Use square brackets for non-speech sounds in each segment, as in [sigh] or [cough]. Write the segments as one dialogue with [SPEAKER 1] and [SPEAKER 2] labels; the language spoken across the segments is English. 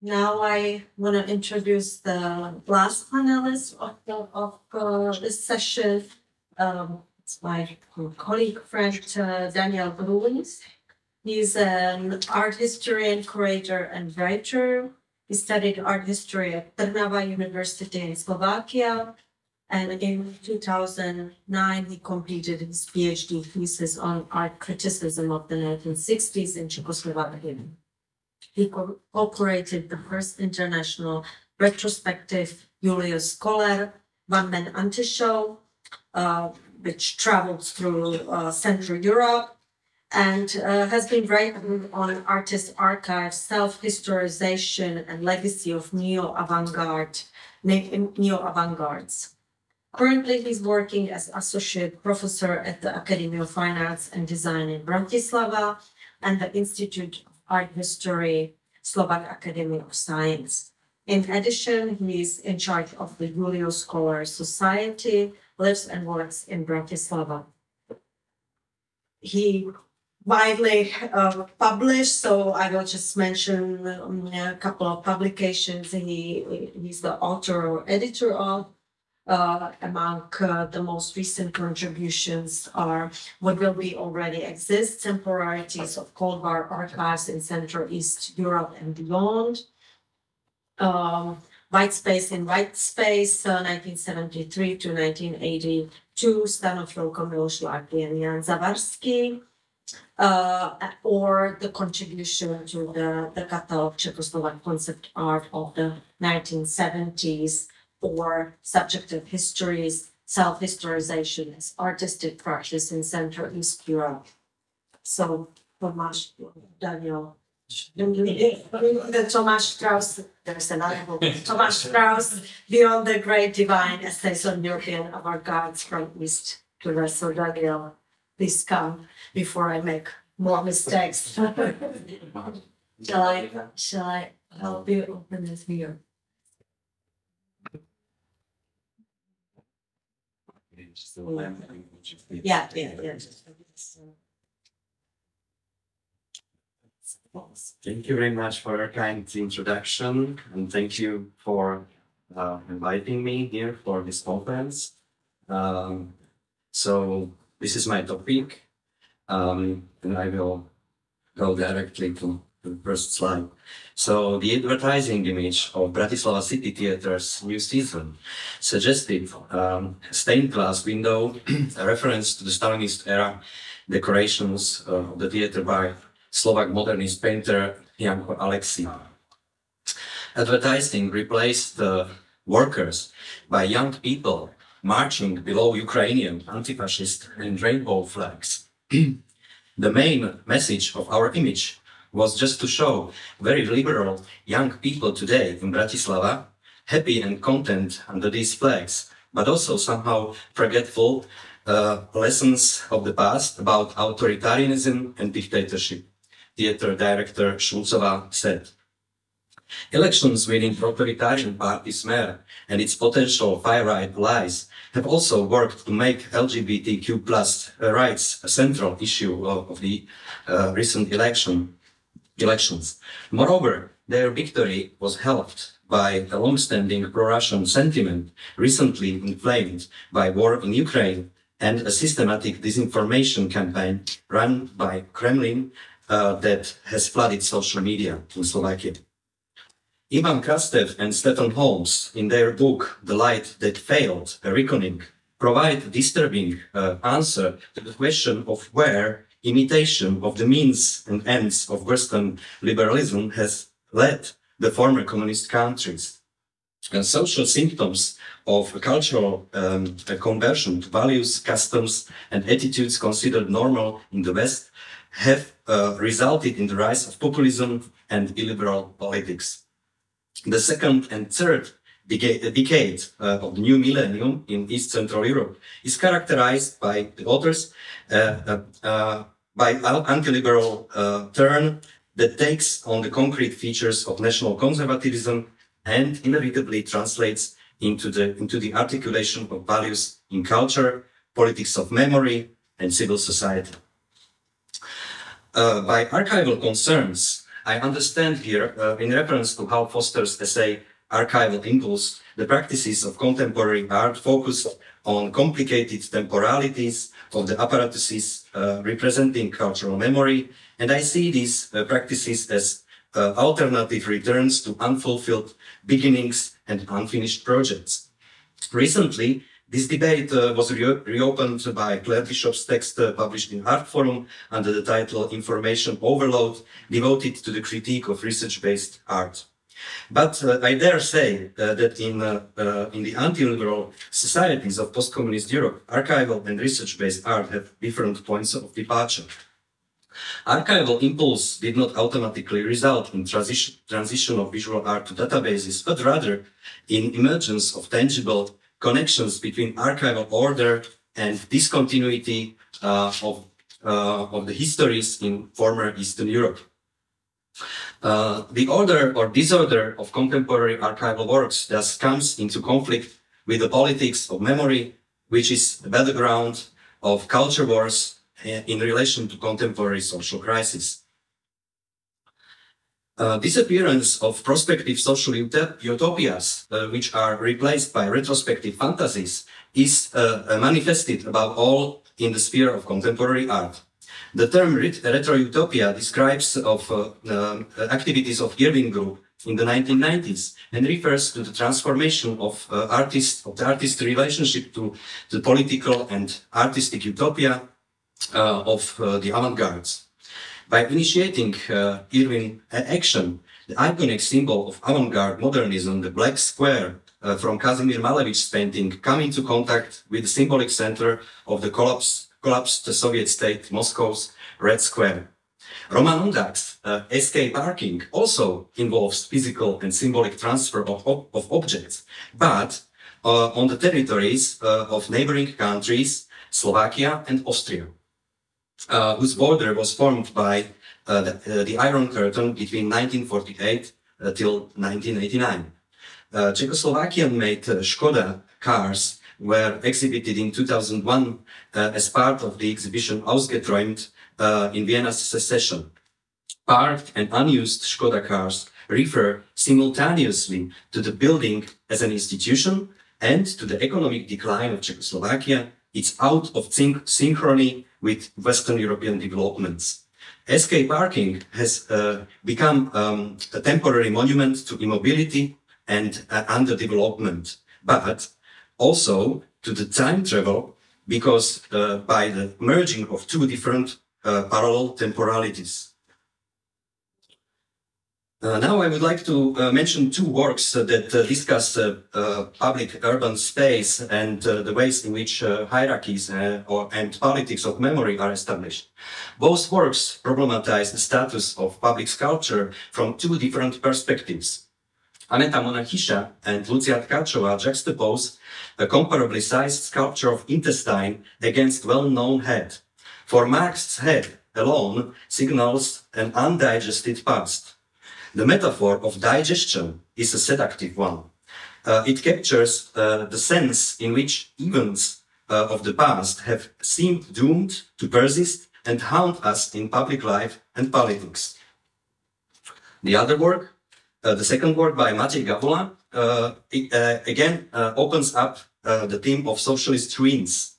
[SPEAKER 1] Now I want to introduce the last panelist of, the, of uh, this session. Um, it's my colleague, friend uh, Daniel Grúň. He's an art historian, curator, and writer. He studied art history at Trnava University in Slovakia. And in 2009, he completed his PhD thesis on art criticism of the 1960s in Czechoslovakia. He co-operated the first international retrospective Julius Koller one-man anti-show, uh, which travels through uh, Central Europe and uh, has been written on artist archives, self-historization, and legacy of neo-avant-garde, neo-avant-gardes. Currently, he's working as associate professor at the Academy of Fine Arts and Design in Bratislava and the Institute Art History, Slovak Academy of Science. In addition, he is in charge of the Julius Koller Society, lives and works in Bratislava. He widely uh, published, so I will just mention um, a couple of publications he, he's the author or editor of. Uh, among uh, the most recent contributions are what will be already exist, temporarities of Cold War archives in Central East Europe and beyond. Um, White Space in White Space, uh, 1973 to 1982, Stanof Miloš Laky and Zavarsky uh, or the contribution to the, the catalog Czechoslovak concept art of the 1970s or subjective histories, self-historization as artistic practice in Central East Europe. So Tomáš, Daniel, the Tomáš Strauss, there's another book, [laughs] Tomáš Strauss, Beyond the Great Divide Essays on European Avant-Gardes from East to West. So Daniel, please come before I make more mistakes. [laughs] shall I, shall I help you open this here? Yeah, yeah, yeah.
[SPEAKER 2] Thank you very much for your kind introduction and thank you for uh, inviting me here for this conference. Um, so this is my topic, um, and I will go directly to the first slide. So the advertising image of Bratislava City Theatre's new season suggested um, stained glass window, [clears throat] a reference to the Stalinist era decorations uh, of the theater by Slovak modernist painter Janko Alexy. Advertising replaced the workers by young people marching below Ukrainian anti-fascist and rainbow flags. [clears throat] the main message of our image was just to show very liberal young people today in Bratislava happy and content under these flags, but also somehow forgetful uh, lessons of the past about authoritarianism and dictatorship. Theater director Šulcová said. Elections winning authoritarian party Smer and its potential far-right allies have also worked to make LGBTQ plus rights a central issue of, of the uh, recent election elections. Moreover, their victory was helped by a long-standing pro-Russian sentiment recently inflamed by war in Ukraine and a systematic disinformation campaign run by Kremlin uh, that has flooded social media in Slovakia. Ivan Krastev and Stephen Holmes, in their book The Light That Failed, A Reckoning, provide a disturbing uh, answer to the question of where imitation of the means and ends of Western liberalism has led the former communist countries. And social symptoms of cultural um, conversion to values, customs, and attitudes considered normal in the West have uh, resulted in the rise of populism and illiberal politics. The second and third decade, decade uh, of the new millennium in East Central Europe is characterized by the authors uh, uh, uh by anti-liberal uh, turn that takes on the concrete features of national conservatism and inevitably translates into the, into the articulation of values in culture, politics of memory, and civil society. Uh, by archival concerns, I understand here, uh, in reference to Hal Foster's essay, Archival Impulse, the practices of contemporary art focused on complicated temporalities of the apparatuses uh, representing cultural memory, and I see these uh, practices as uh, alternative returns to unfulfilled beginnings and unfinished projects. Recently, this debate uh, was re reopened by Claire Bishop's text uh, published in Artforum under the title Information Overload, devoted to the critique of research-based art. But uh, I dare say uh, that in, uh, uh, in the anti-liberal societies of post-communist Europe, archival and research-based art have different points of departure. Archival impulse did not automatically result in transition, transition of visual art to databases, but rather in emergence of tangible connections between archival order and discontinuity uh, of, uh, of the histories in former Eastern Europe. Uh, the order or disorder of contemporary archival works thus comes into conflict with the politics of memory, which is the battleground of culture wars uh, in relation to contemporary social crisis. Uh, disappearance of prospective social utopias, uh, which are replaced by retrospective fantasies, is uh, manifested above all in the sphere of contemporary art. The term retro-utopia describes of uh, um, activities of IRWIN Group in the 1990s and refers to the transformation of uh, artist, of the artist relationship to the political and artistic utopia of the avant-gardes. By initiating uh, IRWIN action, the iconic symbol of avant-garde modernism, the black square uh, from Kazimir Malevich's painting, come into contact with the symbolic center of the collapse, collapsed the Soviet state, Moscow's Red Square. Roman Ondák's uh, SK parking also involves physical and symbolic transfer of, of, of objects, but uh, on the territories uh, of neighboring countries, Slovakia and Austria uh, whose border was formed by uh, the, uh, the, Iron Curtain between 1948 till 1989. Czechoslovakian-made Skoda cars were exhibited in 2001 as part of the exhibition Ausgeträumt in Vienna's secession. Parked and unused Skoda cars refer simultaneously to the building as an institution and to the economic decline of Czechoslovakia, its out of syn synchrony with Western European developments. SK parking has uh, become um, a temporary monument to immobility and uh, underdevelopment, but also to the time travel because uh, by the merging of two different uh, parallel temporalities. Uh, now I would like to uh, mention two works that uh, discuss uh, public urban space and the ways in which hierarchies or, and politics of memory are established. Both works problematize the status of public sculpture from two different perspectives. Anetta Mona Chișa and Lucia Tkáčová juxtapose a comparably sized sculpture of intestine against well-known head. For Marx's head alone signals an undigested past. The metaphor of digestion is a seductive one. Uh, it captures uh, the sense in which events uh, of the past have seemed doomed to persist and haunt us in public life and politics. The other work, the second work by Matej Gavula, uh, uh, again opens up the theme of socialist ruins.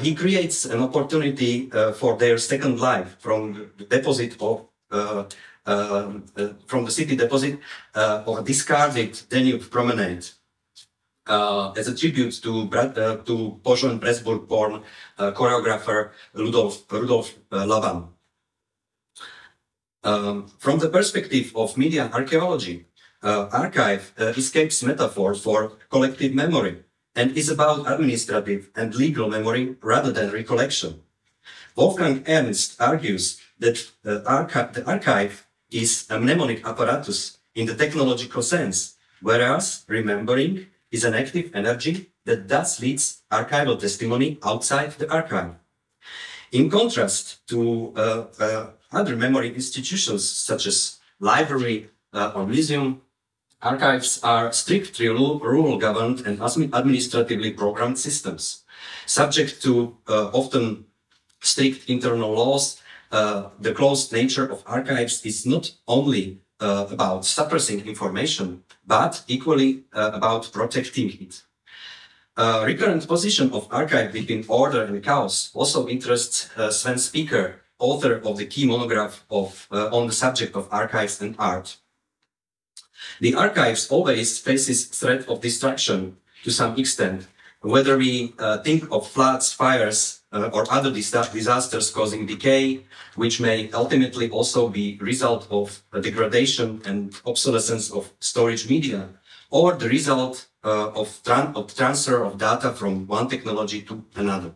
[SPEAKER 2] he creates an opportunity for their second life from the deposit of um, uh, from the city deposit uh, or discarded Danube promenade. Uh, as a tribute to Brad, uh, to Pozsony Pressburg born uh, choreographer Rudolf, Rudolf uh, Laban. Um, from the perspective of media archaeology, archive escapes metaphor for collective memory and is about administrative and legal memory rather than recollection. Wolfgang Ernst argues that archi the archive is a mnemonic apparatus in the technological sense, whereas remembering is an active energy that thus leads archival testimony outside the archive. In contrast to uh, uh, other memory institutions such as library uh, or museum, archives are strictly rule governed and administratively programmed systems, subject to uh, often strict internal laws uh, the closed nature of archives is not only uh, about suppressing information, but equally uh, about protecting it. Uh, recurrent position of archive between order and chaos also interests Sven Spieker, author of the key monograph of, uh, on the subject of archives and art. The archives always faces threat of destruction to some extent, whether we uh, think of floods, fires, uh, or other dis disasters causing decay, which may ultimately also be result of degradation and obsolescence of storage media, or the result uh, of, tran of transfer of data from one technology to another.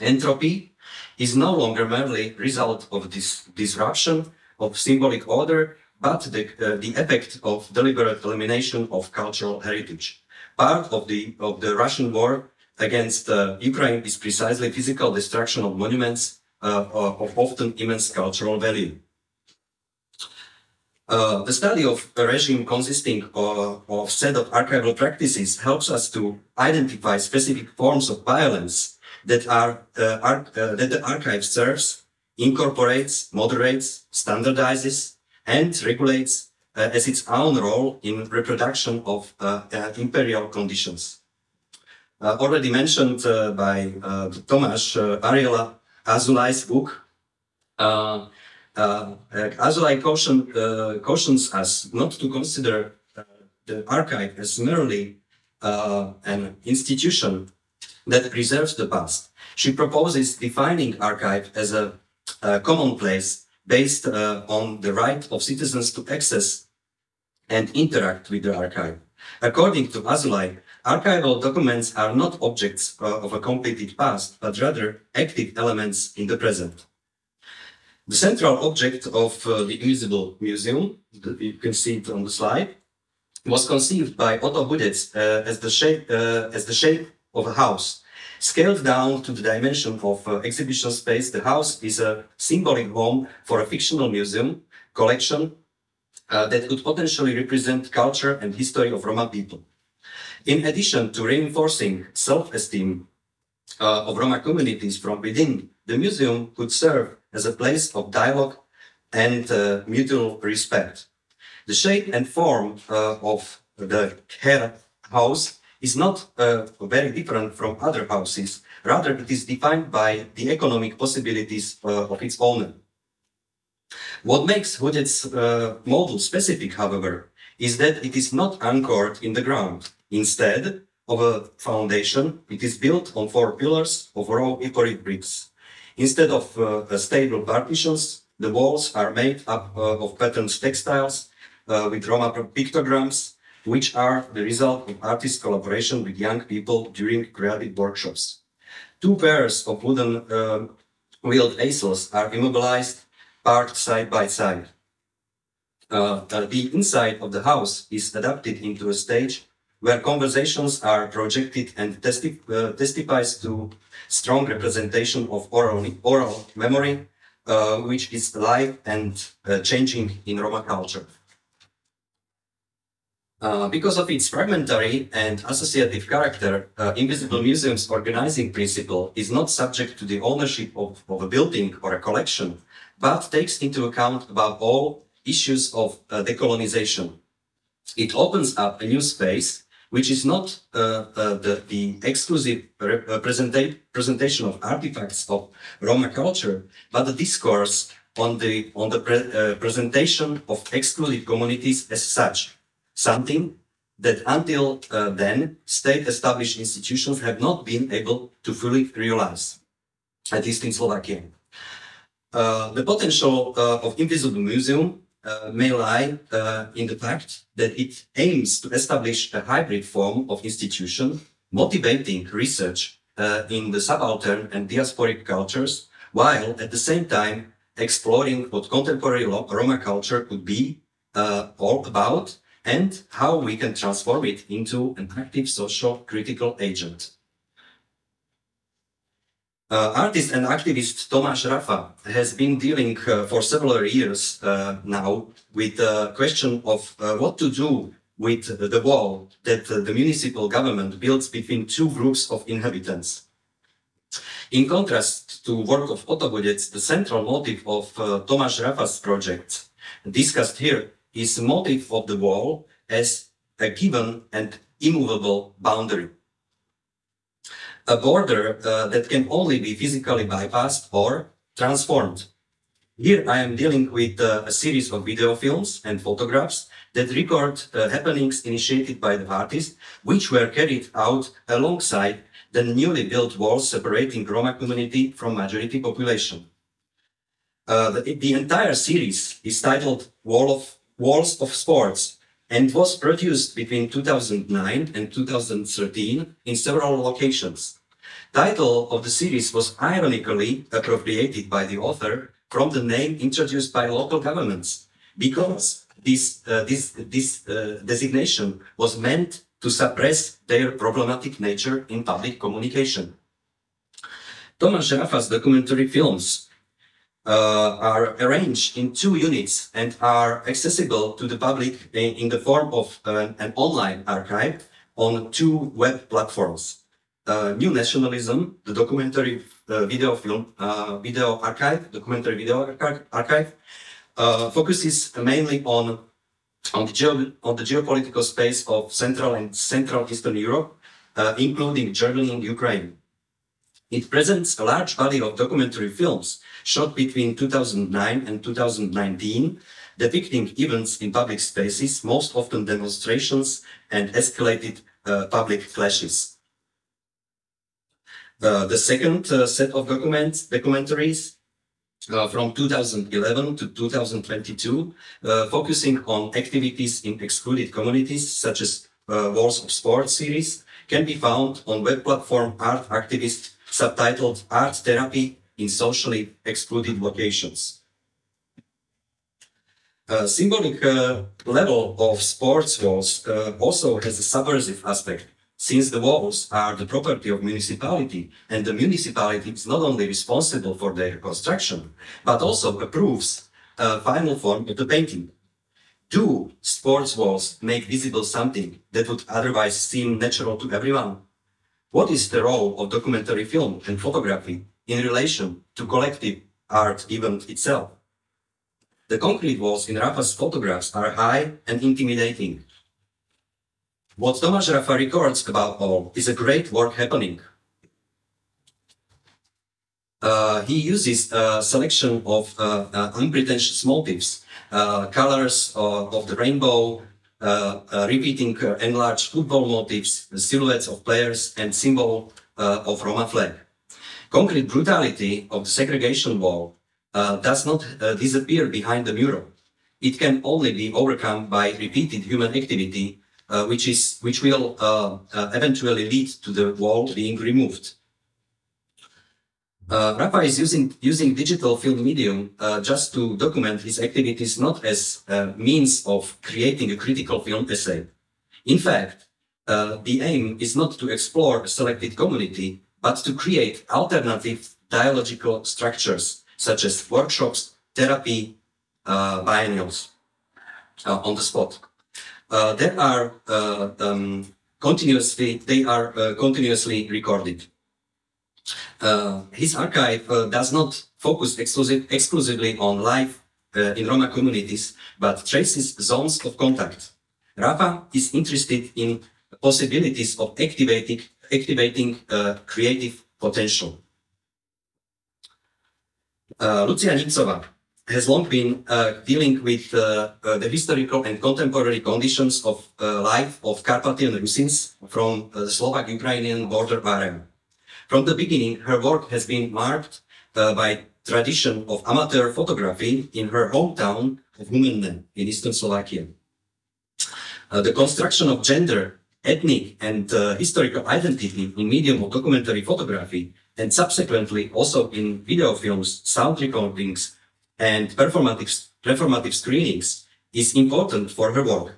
[SPEAKER 2] Entropy is no longer merely result of this disruption of symbolic order, but the, uh, the effect of deliberate elimination of cultural heritage. Part of the, of the Russian war against uh, Ukraine is precisely physical destruction of monuments uh, of often immense cultural value. Uh, the study of a regime consisting of, of set of archival practices helps us to identify specific forms of violence that are, uh, uh, that the archive serves, incorporates, moderates, standardizes, and regulates uh, as its own role in reproduction of uh, imperial conditions. already mentioned by Tomas Ariella Azoulay's book, uh, Azoulay caution, uh, cautions us not to consider uh, the archive as merely uh, an institution that preserves the past. She proposes defining archive as a, a commonplace based uh, on the right of citizens to access and interact with the archive. According to Azoulay, archival documents are not objects uh, of a completed past, but rather active elements in the present. The central object of uh, the Invisible Museum, you can see it on the slide, was conceived by Otto Hudec uh, as, the shape, uh, as the shape of a house. Scaled down to the dimension of uh, exhibition space, the house is a symbolic home for a fictional museum collection uh, that could potentially represent culture and history of Roma people. In addition to reinforcing self-esteem uh, of Roma communities from within, the museum could serve as a place of dialogue and uh, mutual respect. The shape and form uh, of the Kher house is not uh, very different from other houses. Rather, it is defined by the economic possibilities uh, of its owner. What makes Hudec's uh, model specific, however, is that it is not anchored in the ground. Instead of a foundation, it is built on four pillars of raw hickory bricks. Instead of uh, stable partitions, the walls are made up uh, of patterned textiles uh, with Roma pictograms, which are the result of artist collaboration with young people during creative workshops. Two pairs of wooden uh, wheeled easels are immobilized, parked side by side. Uh, the inside of the house is adapted into a stage where conversations are projected and testi uh, testifies to strong representation of oral, oral memory, uh, which is alive and uh, changing in Roma culture. Uh, because of its fragmentary and associative character, uh, Invisible Museum's organizing principle is not subject to the ownership of, of, a building or a collection, but takes into account above all issues of uh, decolonization. It opens up a new space which is not uh, uh, the, the, exclusive presentation of artifacts of Roma culture, but the discourse on the, on the pre presentation of excluded communities as such, something that until uh, then state-established institutions have not been able to fully realize, at least in Slovakia. Uh, the potential of Invisible Museum uh, may lie uh, in the fact that it aims to establish a hybrid form of institution, motivating research uh, in the subaltern and diasporic cultures, while at the same time exploring what contemporary Roma culture could be uh, all about and how we can transform it into an active social critical agent. Uh, artist and activist Tomáš Rafa has been dealing uh, for several years uh, now with the question of uh, what to do with the wall that the municipal government builds between two groups of inhabitants. In contrast to work of Otto Hudec, the central motive of uh, Tomáš Rafa's project discussed here is motive of the wall as a given and immovable boundary. A border uh, that can only be physically bypassed or transformed. Here I am dealing with uh, a series of video films and photographs that record uh, happenings initiated by the artist, which were carried out alongside the newly built walls separating Roma community from majority population. Uh, the, the, entire series is titled Wall of, Walls of Sports and was produced between 2009 and 2013 in several locations. Title of the series was ironically appropriated by the author from the name introduced by local governments because this, uh, this, this uh, designation was meant to suppress their problematic nature in public communication. Tomáš Rafa's documentary films uh, are arranged in two units and are accessible to the public in, in the form of uh, an online archive on two web platforms. Uh, New Nationalism, the documentary uh, video film, uh, video archive, documentary video archive, uh, focuses mainly on on the, geo on the geopolitical space of Central and Central Eastern Europe, uh, including Germany and Ukraine. It presents a large body of documentary films shot between 2009 and 2019, depicting events in public spaces, most often demonstrations and escalated uh, public clashes. Uh, the second uh, set of documents, documentaries uh, from 2011 to 2022, uh, focusing on activities in excluded communities such as uh, Walls of Sport series, can be found on web platform Art Activist subtitled Art Therapy in Socially Excluded Locations. A symbolic uh, level of sports walls uh, also has a subversive aspect since the walls are the property of municipality and the municipality is not only responsible for their construction, but also approves a final form of the painting. Do sports walls make visible something that would otherwise seem natural to everyone? What is the role of documentary film and photography in relation to collective art event itself? The concrete walls in Rafa's photographs are high and intimidating, what Tomáš Rafa records about all is a great work happening. Uh, he uses a selection of uh, uh, unpretentious motifs, uh, colors of the rainbow, uh, uh, repeating enlarged football motifs, silhouettes of players, and symbol of Roma flag. Concrete brutality of the segregation wall does not disappear behind the mural. It can only be overcome by repeated human activity uh, which is which will uh, uh, eventually lead to the wall being removed. Uh, Rafa is using using digital film medium uh, just to document his activities, not as a means of creating a critical film essay. In fact, uh, the aim is not to explore a selected community, but to create alternative dialogical structures such as workshops, therapy, biennials on the spot uh, that are uh, um, continuously they are uh, continuously recorded. Uh, his archive uh, does not focus exclusive, exclusively on life uh, in Roma communities, but traces zones of contact. Rafa is interested in possibilities of activating, activating creative potential. Lucia Nimcová has long been uh, dealing with uh, uh, the historical and contemporary conditions of uh, life of Carpathian Rusins from uh, the Slovak-Ukrainian border area. From the beginning, her work has been marked uh, by tradition of amateur photography in her hometown of Humenné in eastern Slovakia. the construction of gender, ethnic, and historical identity in medium of documentary photography, and subsequently also in video films, sound recordings, and performative, performative screenings is important for her work.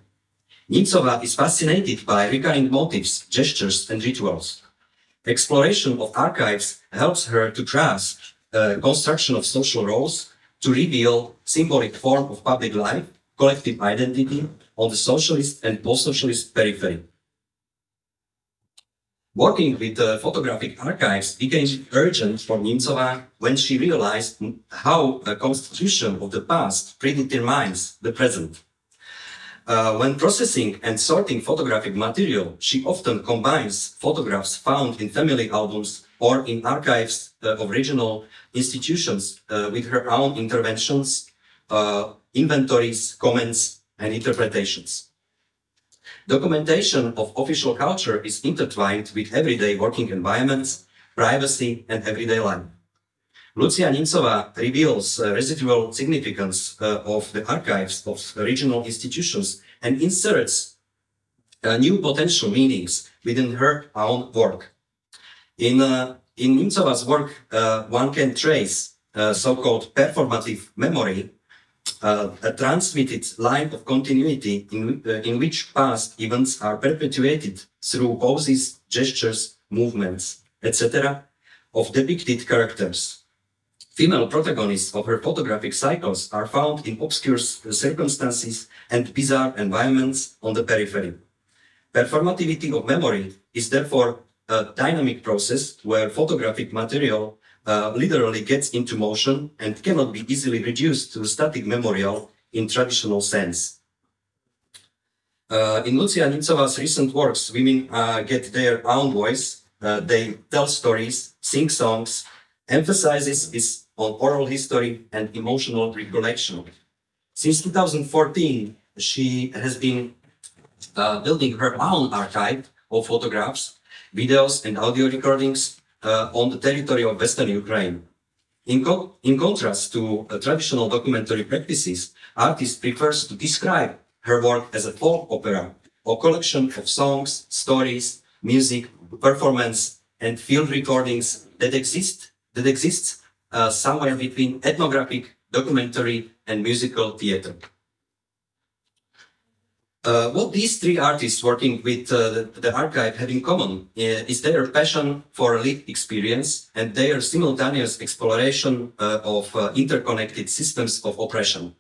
[SPEAKER 2] Nimcová is fascinated by recurring motifs, gestures, and rituals. Exploration of archives helps her to grasp uh, construction of social roles, to reveal symbolic form of public life, collective identity on the socialist and post-socialist periphery. Working with uh, photographic archives became urgent for Nimcová when she realized how the constitution of the past predetermines the present. Uh, when processing and sorting photographic material, she often combines photographs found in family albums or in archives uh, of regional institutions uh, with her own interventions, uh, inventories, comments, and interpretations. Documentation of official culture is intertwined with everyday working environments, privacy, and everyday life. Lucia Nimcová reveals uh, residual significance uh, of the archives of regional institutions and inserts uh, new potential meanings within her own work. In, uh, in Nimcová's work, uh, one can trace uh, so-called performative memory uh, a transmitted line of continuity in, uh, in which past events are perpetuated through poses, gestures, movements, etc. of depicted characters. Female protagonists of her photographic cycles are found in obscure circumstances and bizarre environments on the periphery. Performativity of memory is therefore a dynamic process where photographic material uh, literally gets into motion and cannot be easily reduced to static memorial in traditional sense. Uh, in Lucia Nimcová's recent works, women uh, get their own voice, uh, they tell stories, sing songs, emphasizes is on oral history and emotional recollection. Since 2014, she has been uh, building her own archive of photographs, videos, and audio recordings uh, on the territory of Western Ukraine. In, co in contrast to uh, traditional documentary practices, artist prefers to describe her work as a folk opera, a collection of songs, stories, music, performance, and field recordings that exist that exists uh, somewhere between ethnographic, documentary, and musical theater. Uh, what these three artists working with uh, the, the, archive have in common uh, is their passion for lived experience and their simultaneous exploration uh, of uh, interconnected systems of oppression.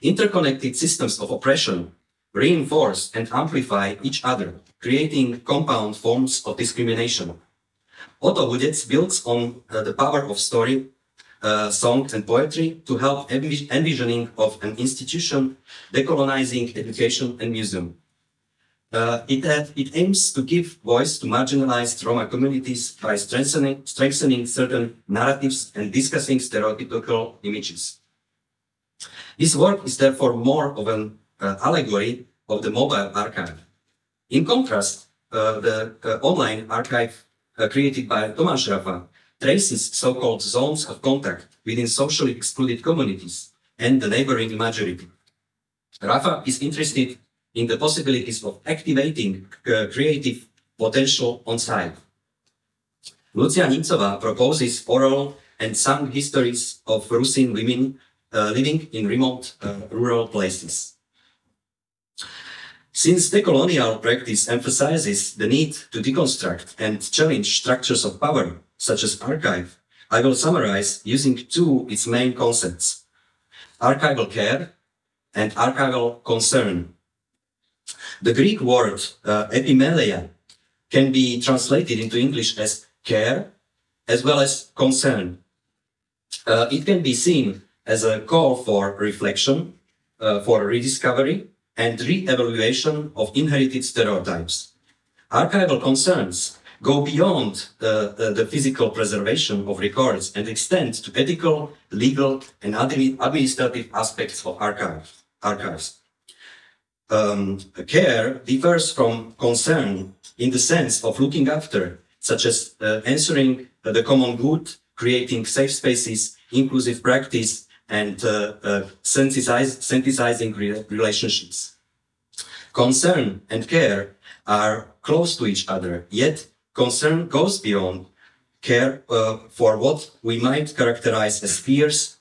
[SPEAKER 2] Interconnected systems of oppression reinforce and amplify each other, creating compound forms of discrimination. Otto Hudec builds on uh, the power of story uh, and poetry to help envisioning of an institution decolonizing education and museum. Uh, it, had, it aims to give voice to marginalized Roma communities by strengthening, strengthening certain narratives and discussing stereotypical images. This work is therefore more of an uh, allegory of the mobile archive. In contrast, uh, the uh, online archive uh, created by Tomáš Rafa traces so-called zones of contact within socially excluded communities and the neighboring majority. Rafa is interested in the possibilities of activating uh, creative potential on site. Lucia Nimcová proposes oral and sung histories of Rusin women uh, living in remote uh, rural places. Since decolonial practice emphasizes the need to deconstruct and challenge structures of power, such as archive, I will summarize using two its main concepts, archival care and archival concern. The Greek word uh, epimeleia can be translated into English as care as well as concern. Uh, it can be seen as a call for reflection, uh, for rediscovery, and re-evaluation of inherited stereotypes. Archival concerns go beyond the, the, the, physical preservation of records and extend to ethical, legal, and administrative aspects of archive, archives. Um, care differs from concern in the sense of looking after, such as uh, answering uh, the common good, creating safe spaces, inclusive practice, and uh, uh, synthesizing re relationships. Concern and care are close to each other, yet concern goes beyond care uh, for what we might characterize as fears,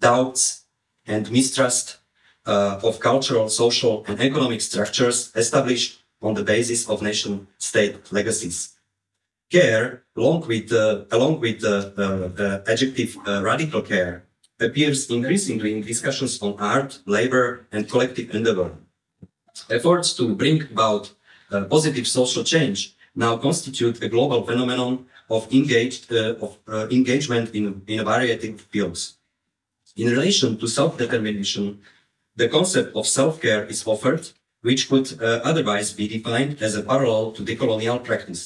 [SPEAKER 2] doubts, and mistrust uh, of cultural, social, and economic structures established on the basis of nation-state legacies. Care, along with, uh, along with the uh, adjective uh, radical care, appears increasingly in discussions on art, labor, and collective endeavor. Efforts to bring about uh, positive social change now constitute a global phenomenon of engaged uh, of uh, engagement in, in a variety of fields. In relation to self-determination, the concept of self-care is offered, which could uh, otherwise be defined as a parallel to decolonial practice.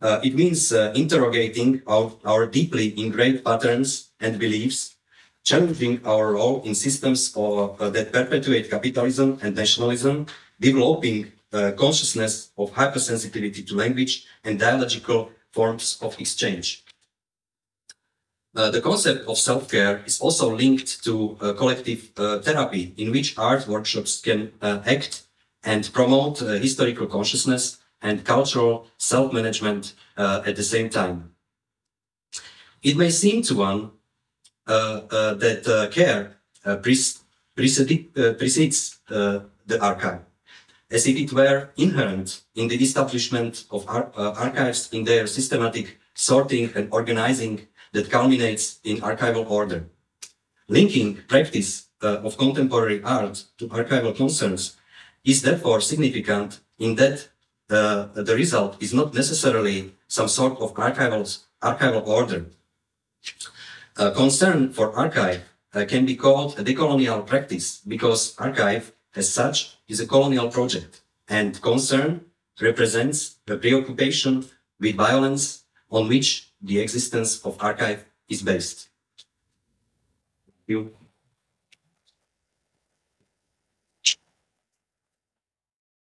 [SPEAKER 2] Uh, it means uh, interrogating our, our deeply ingrained patterns and beliefs, challenging our role in systems of, uh, that perpetuate capitalism and nationalism, developing uh, consciousness of hypersensitivity to language and dialogical forms of exchange. Uh, the concept of self-care is also linked to uh, collective uh, therapy in which art workshops can uh, act and promote uh, historical consciousness and cultural self-management uh, at the same time. It may seem to one that care precedes the archive as if it were inherent in the establishment of ar uh, archives in their systematic sorting and organizing that culminates in archival order. Linking practice uh, of contemporary art to archival concerns is therefore significant in that uh, the result is not necessarily some sort of archival, archival order. A concern for archive uh, can be called a decolonial practice because archive as such is a colonial project and concern represents the preoccupation with violence on which the existence of archive is based. Thank you.